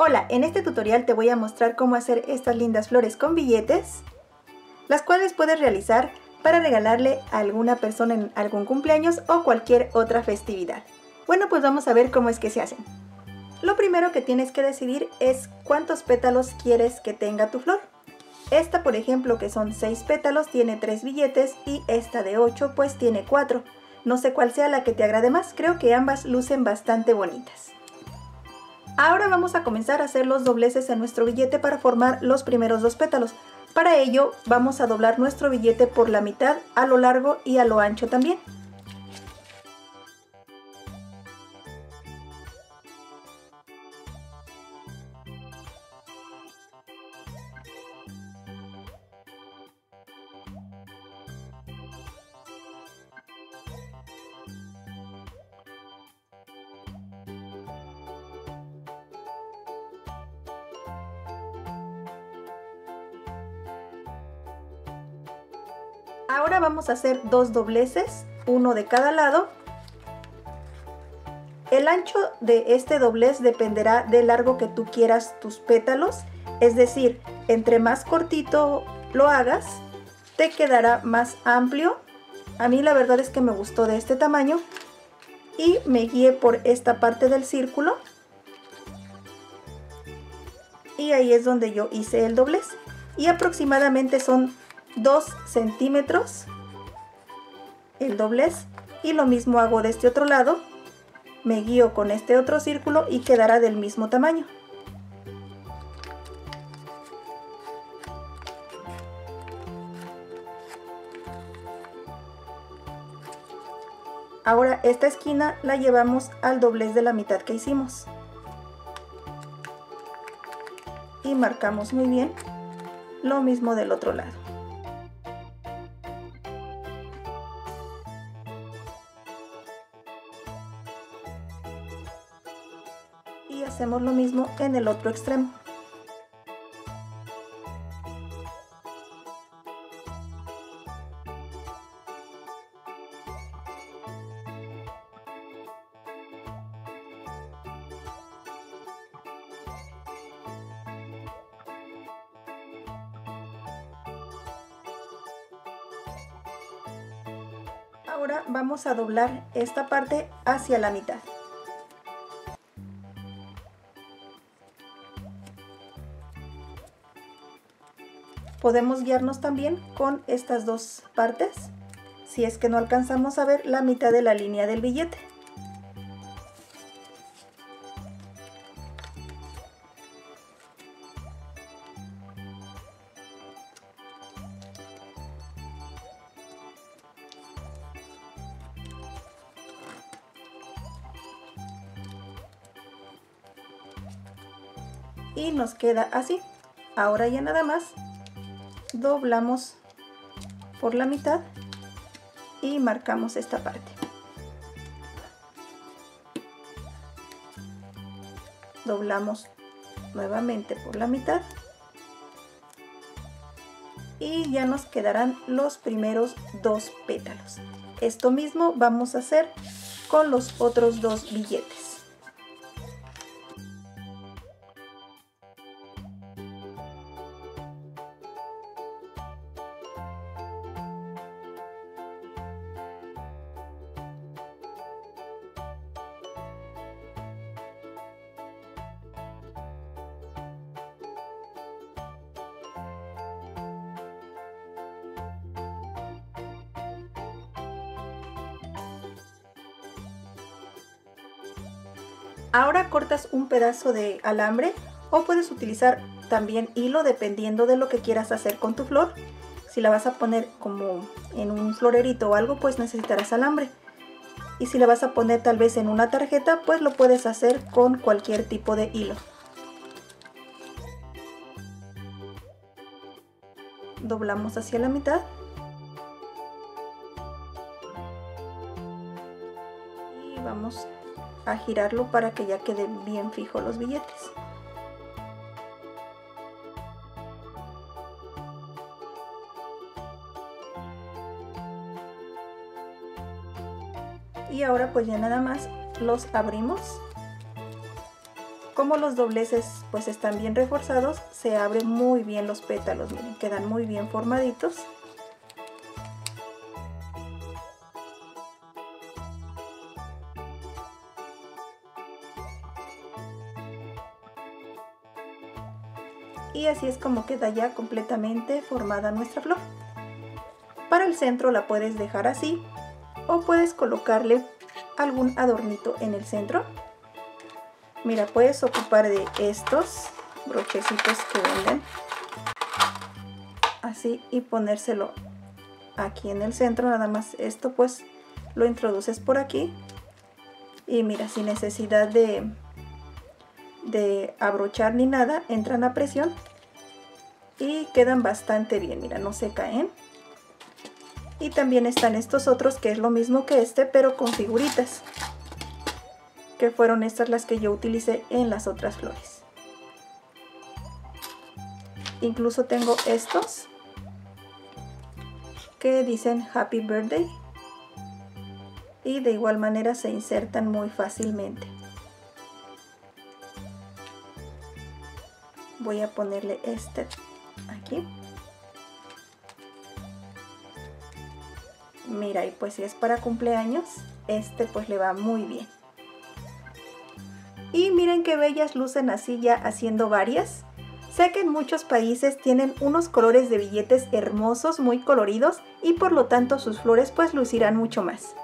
Hola, en este tutorial te voy a mostrar cómo hacer estas lindas flores con billetes, las cuales puedes realizar para regalarle a alguna persona en algún cumpleaños o cualquier otra festividad. Bueno, pues vamos a ver cómo es que se hacen. Lo primero que tienes que decidir es cuántos pétalos quieres que tenga tu flor. Esta, por ejemplo, que son 6 pétalos, tiene 3 billetes y esta de 8 pues tiene 4. No sé cuál sea la que te agrade más, creo que ambas lucen bastante bonitas. Ahora vamos a comenzar a hacer los dobleces en nuestro billete para formar los primeros dos pétalos. Para ello vamos a doblar nuestro billete por la mitad a lo largo y a lo ancho también. Ahora vamos a hacer dos dobleces, uno de cada lado. El ancho de este doblez dependerá del largo que tú quieras tus pétalos, es decir, entre más cortito lo hagas, te quedará más amplio. A mí la verdad es que me gustó de este tamaño y me guié por esta parte del círculo y ahí es donde yo hice el doblez y aproximadamente son 2 centímetros el doblez y lo mismo hago de este otro lado me guío con este otro círculo y quedará del mismo tamaño. Ahora esta esquina la llevamos al doblez de la mitad que hicimos. Y marcamos muy bien lo mismo del otro lado y hacemos lo mismo en el otro extremo. Ahora vamos a doblar esta parte hacia la mitad. Podemos guiarnos también con estas dos partes si es que no alcanzamos a ver la mitad de la línea del billete. Y nos queda así. Ahora ya nada más doblamos por la mitad y marcamos esta parte. Doblamos nuevamente por la mitad y ya nos quedarán los primeros dos pétalos. Esto mismo vamos a hacer con los otros dos billetes. Ahora cortas un pedazo de alambre o puedes utilizar también hilo dependiendo de lo que quieras hacer con tu flor. Si la vas a poner como en un florerito o algo, pues necesitarás alambre. Y si la vas a poner tal vez en una tarjeta, pues lo puedes hacer con cualquier tipo de hilo. Doblamos hacia la mitad. Y vamos a girarlo para que ya queden bien fijos los billetes. Y ahora pues ya nada más los abrimos como los dobleces pues están bien reforzados, se abren muy bien los pétalos, miren, quedan muy bien formaditos. Y así es como queda ya completamente formada nuestra flor. Para el centro la puedes dejar así o puedes colocarle algún adornito en el centro. Mira, puedes ocupar de estos brochecitos que venden. Así y ponérselo aquí en el centro. Nada más esto pues lo introduces por aquí. Y mira, sin necesidad de, de abrochar ni nada, entran a presión y quedan bastante bien. Mira, no se caen. Y también están estos otros que es lo mismo que este, pero con figuritas. Que fueron estas las que yo utilicé en las otras flores. Incluso tengo estos que dicen Happy Birthday. Y de igual manera se insertan muy fácilmente. Voy a ponerle este aquí. Mira, y pues si es para cumpleaños, este pues le va muy bien. Y miren qué bellas lucen así ya haciendo varias. Sé que en muchos países tienen unos colores de billetes hermosos, muy coloridos y por lo tanto sus flores pues lucirán mucho más.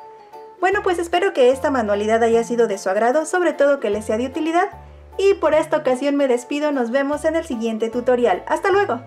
Bueno pues espero que esta manualidad haya sido de su agrado, sobre todo que les sea de utilidad. Y por esta ocasión me despido, nos vemos en el siguiente tutorial. ¡Hasta luego!